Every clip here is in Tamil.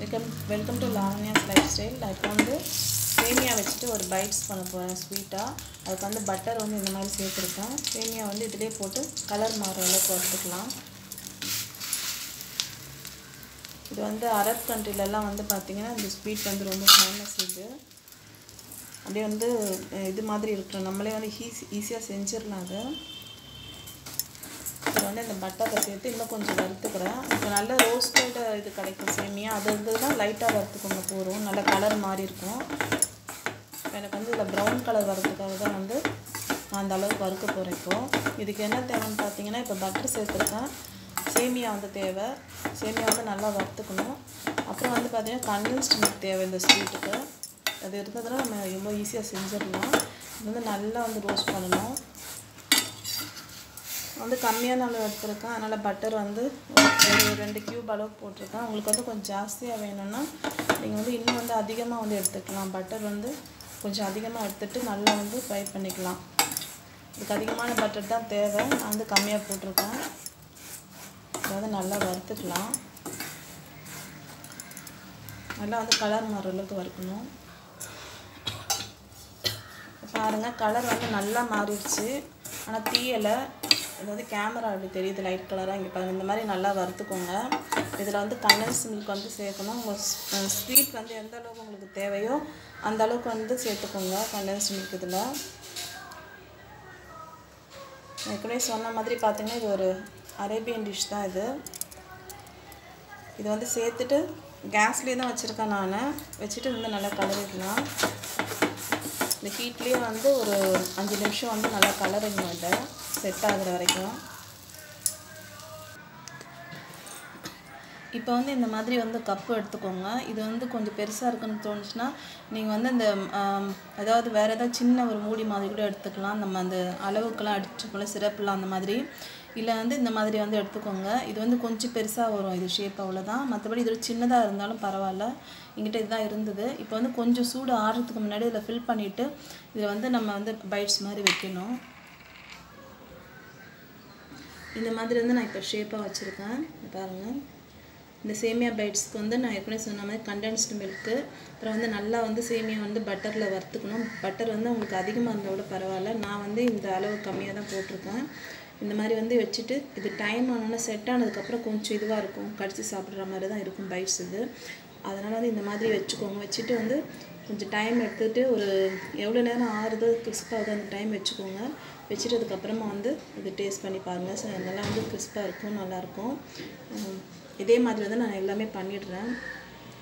Welcome welcome to Lavanya's life style நான் இப்போ வந்து சேமியா வச்சுட்டு ஒரு பைட்ஸ் பண்ண போகிறேன் ஸ்வீட்டாக அதுக்கு வந்து பட்டர் வந்து இந்த மாதிரி சேர்த்துருக்கேன். சேமியா வந்து இதிலே போட்டு கலர் மாறுற அளவுக்கு வறுத்துக்கலாம் இது வந்து அரப் கண்ட்ரிலெலாம் வந்து பார்த்திங்கன்னா இந்த ஸ்வீட் வந்து ரொம்ப ஃபேமஸ் இது. அப்படியே வந்து இது மாதிரி இருக்கிற நம்மளே வந்து ஈஸி ஈஸியாக செஞ்சிடலாம் அது. இப்போ வந்து இந்த பட்டரை சேர்த்து இன்னும் கொஞ்சம் வறுத்துக்கிறேன். இப்போ நல்ல ரோஸ்டட் இது கிடைக்கும் சேமியா. அது இருந்தது தான் லைட்டாக வறுத்துக்கோங்க போதும். நல்ல கலர் மாதிரி இருக்கும். எனக்கு வந்து இதில் ப்ரௌன் கலர் வர்றதுக்காக தான் வந்து நான் அந்த அளவுக்கு வறுக்க போகிறேன் இப்போது இதுக்கு என்ன தேவைன்னு பார்த்தீங்கன்னா இப்போ பட்டர் சேர்த்துருக்கேன். சேமியா வந்து தேவை. சேமியா வந்து நல்லா வறுத்துக்கணும். அப்புறம் வந்து பார்த்தீங்கன்னா கண்டென்ஸ்ட் மில்க் தேவை இந்த ஸ்வீட்டுக்கு அது இருந்ததுன்னா நம்ம ரொம்ப ஈஸியாக செஞ்சிடலாம். இது வந்து நல்லா வந்து ரோஸ்ட் பண்ணணும். வந்து கம்மியான அளவு எடுத்துருக்கேன். அதனால் பட்டர் வந்து ஒரு ரெண்டு கியூப் அளவுக்கு போட்டிருக்கேன். உங்களுக்கு வந்து கொஞ்சம் ஜாஸ்தியாக வேணும்னா நீங்கள் வந்து இன்னும் வந்து அதிகமாக வந்து எடுத்துக்கலாம். பட்டர் வந்து கொஞ்சம் அதிகமாக எடுத்துகிட்டு நல்லா வந்து ஃப்ரை பண்ணிக்கலாம். இதுக்கு அதிகமான பட்டர் தான் தேவை. நான் வந்து கம்மியாக போட்டிருக்கேன். அதாவது வந்து நல்லா வறுத்துக்கலாம். நல்லா வந்து கலர் மாறுற அளவுக்கு வறுக்கணும். பாருங்கள் கலர் வந்து நல்லா மாறிடுச்சு. ஆனால் தீயலை இது வந்து கேமரா அப்படி தெரியுது லைட் கலராக இங்கே பாருங்கள் இந்த மாதிரி நல்லா வறுத்துக்கோங்க. இதில் வந்து கண்டன்ஸ் மில்க் வந்து சேர்க்கணும். உங்கள் ஸ்வீட் வந்து எந்த அளவுக்கு உங்களுக்கு தேவையோ அந்த அளவுக்கு வந்து சேர்த்துக்கோங்க கண்டன்ஸ் மில்க் இதில். ஏற்கனவே சொன்ன மாதிரி பார்த்தீங்கன்னா இது ஒரு அரேபியன் டிஷ் தான் இது. இது வந்து சேர்த்துட்டு கேஸ்லேயே தான் வச்சுருக்கேன் நான். வச்சுட்டு வந்து நல்லா கலரிக்கலாம் இந்த ஹீட்லேயே வந்து ஒரு அஞ்சு நிமிஷம் வந்து நல்லா கலரிங் இதை செட் ஆகிற வரைக்கும். இப்போ வந்து இந்த மாதிரி வந்து கப்பு எடுத்துக்கோங்க. இது வந்து கொஞ்சம் பெருசாக இருக்குன்னு தோணுச்சுன்னா நீங்கள் வந்து இந்த அதாவது வேறு ஏதாவது சின்ன ஒரு மூடி மாதிரி கூட எடுத்துக்கலாம். நம்ம அந்த அளவுக்கெல்லாம் அடிச்சுக்கலாம் சிறப்புலாம் அந்த மாதிரி. இல்லை வந்து இந்த மாதிரி வந்து எடுத்துக்கோங்க. இது வந்து கொஞ்சம் பெருசாக வரும். இது ஷேப் அவ்வளோதான் மற்றபடி இது சின்னதாக இருந்தாலும் பரவாயில்ல. எங்கிட்ட இதுதான் இருந்தது. இப்போ வந்து கொஞ்சம் சூடு ஆடுறதுக்கு முன்னாடி இதில் ஃபில் பண்ணிவிட்டு இதில் வந்து நம்ம வந்து பைட்ஸ் மாதிரி வைக்கணும். இந்த மாதிரி வந்து நான் இப்போ ஷேப்பாக வச்சுருக்கேன். பாருங்கள் இந்த சேமியா பைட்ஸ்க்கு வந்து நான் ஏற்கனவே சொன்ன மாதிரி கண்டென்ஸ்டு மில்க்கு அப்புறம் வந்து நல்லா வந்து சேமியா வந்து பட்டரில் வறுத்துக்கணும். பட்டர் வந்து உங்களுக்கு அதிகமாக இருந்தால் கூட பரவாயில்ல. நான் வந்து இந்த அளவு கம்மியாக தான் போட்டிருக்கேன். இந்த மாதிரி வந்து வச்சுட்டு இது டைம் ஆனோன்னா செட் ஆனதுக்கப்புறம் கொஞ்சம் இதுவாக இருக்கும். கடிச்சு சாப்பிட்ற மாதிரி தான் இருக்கும் பைட்ஸ் இது. அதனால் வந்து இந்த மாதிரி வச்சுக்கோங்க. வச்சுட்டு வந்து கொஞ்சம் டைம் எடுத்துகிட்டு ஒரு எவ்வளோ நேரம் ஆறுதோ கிறிஸ்பாகுது அந்த டைம் வச்சுக்கோங்க. வச்சுட்டு அதுக்கப்புறமா வந்து இது டேஸ்ட் பண்ணி பாருங்கள் ஸோ நல்லா வந்து கிறிஸ்பாக இருக்கும் நல்லாயிருக்கும் இதே மாதிரி வந்து நான் எல்லாமே பண்ணிடுறேன்.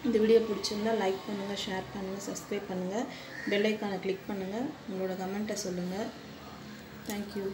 இந்த வீடியோ பிடிச்சிருந்தா லைக் பண்ணுங்கள் ஷேர் பண்ணுங்கள் சப்ஸ்கிரைப் பண்ணுங்கள் பெல் கிளிக் பண்ணுங்கள் உங்களோட கமெண்ட்டை சொல்லுங்கள் தேங்க்யூ